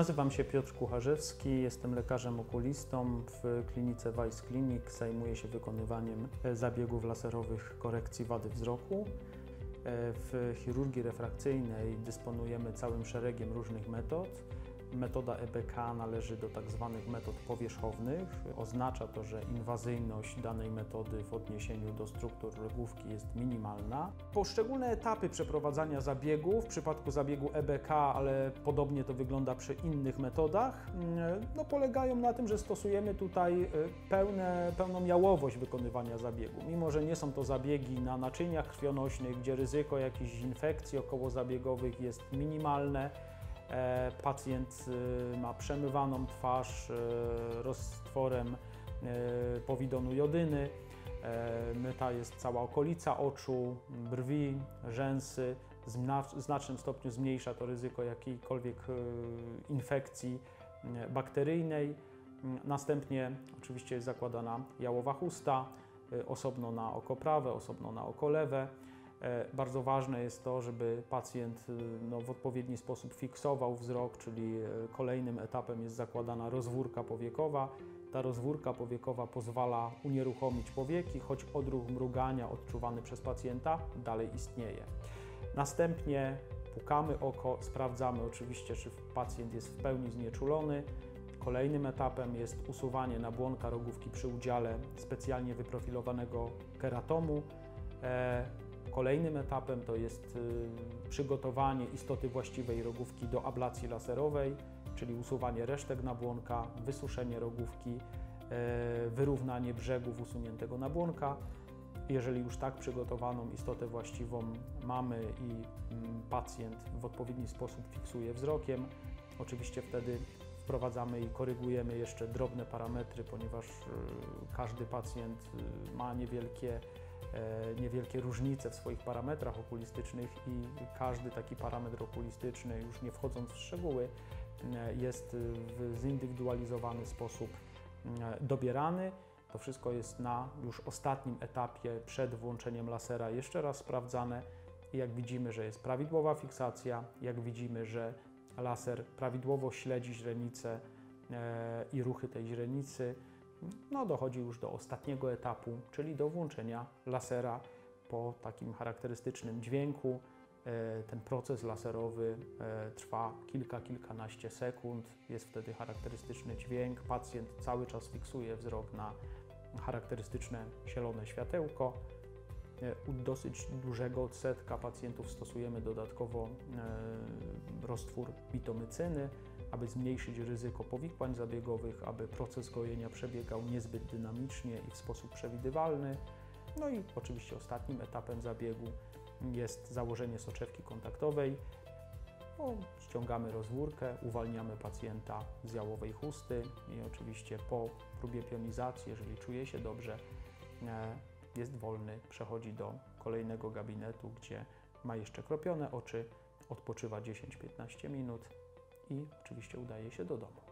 Nazywam się Piotr Kucharzewski, jestem lekarzem okulistą w klinice Weiss Clinic. Zajmuję się wykonywaniem e, zabiegów laserowych korekcji wady wzroku. E, W chirurgii refrakcyjnej dysponujemy całym szeregiem różnych metod. Metoda EBK należy do tak zwanych metod powierzchownych. Oznacza to, że inwazyjność danej metody w odniesieniu do struktur główki jest minimalna. Poszczególne etapy przeprowadzania zabiegu, w przypadku zabiegu EBK, ale podobnie to wygląda przy innych metodach, mm, no, polegają na tym, że stosujemy tutaj y, pełne, pełną jałowość wykonywania zabiegu. Mimo, że nie są to zabiegi na naczyniach krwionośnych, gdzie ryzyko jakichś infekcji okołozabiegowych jest minimalne, Pacjent y, ma przemywaną twarz y, roztworem y, powidonu jodyny. E, Myta jest cała okolica oczu, brwi, rzęsy. W znacznym stopniu zmniejsza to ryzyko jakiejkolwiek infekcji bakteryjnej. Następnie oczywiście jest zakładana jałowa chusta, osobno na oko prawe, osobno na oko lewe. E, Bardzo ważne jest to, żeby pacjent y, no, w odpowiedni sposób fiksował wzrok, czyli e, kolejnym etapem jest zakładana rozwórka powiekowa. Ta rozwórka powiekowa pozwala unieruchomić powieki, choć odruch mrugania odczuwany przez pacjenta dalej istnieje. Następnie pukamy oko, sprawdzamy oczywiście, czy pacjent jest w pełni znieczulony. Kolejnym etapem jest usuwanie nabłonka rogówki przy udziale specjalnie wyprofilowanego keratomu. Kolejnym etapem to jest y, przygotowanie istoty właściwej rogówki do ablacji laserowej, czyli usuwanie resztek nabłonka, wysuszenie rogówki, e, wyrównanie brzegów usuniętego nabłonka. Jeżeli już tak przygotowaną istotę właściwą mamy i mm, pacjent w odpowiedni sposób fiksuje wzrokiem, oczywiście wtedy wprowadzamy i korygujemy jeszcze drobne parametry, ponieważ y, każdy pacjent y, ma niewielkie niewielkie różnice w swoich parametrach okulistycznych i każdy taki parametr okulistyczny, już nie wchodząc w szczegóły, e, jest w zindywidualizowany sposób e, dobierany. To wszystko jest na już ostatnim etapie przed włączeniem lasera jeszcze raz sprawdzane i jak widzimy, że jest prawidłowa fiksacja, jak widzimy, że laser prawidłowo śledzi źrenicę e, i ruchy tej źrenicy, no dochodzi już do ostatniego etapu, czyli do włączenia lasera po takim charakterystycznym dźwięku. E, Ten proces laserowy e, trwa kilka, kilkanaście sekund. Jest wtedy charakterystyczny dźwięk. Pacjent cały czas fiksuje wzrok na charakterystyczne zielone światełko. E, U dosyć dużego odsetka pacjentów stosujemy dodatkowo roztwór bitomycyny, aby zmniejszyć ryzyko powikłań zabiegowych, aby proces gojenia przebiegał niezbyt dynamicznie i w sposób przewidywalny. No i oczywiście ostatnim etapem zabiegu jest założenie soczewki kontaktowej. No, ściągamy rozwórkę, uwalniamy pacjenta z jałowej chusty i oczywiście po próbie pionizacji, jeżeli czuje się dobrze, e, jest wolny, przechodzi do kolejnego gabinetu, gdzie ma jeszcze kropione oczy, odpoczywa 10-15 minut i oczywiście udaje się do domu.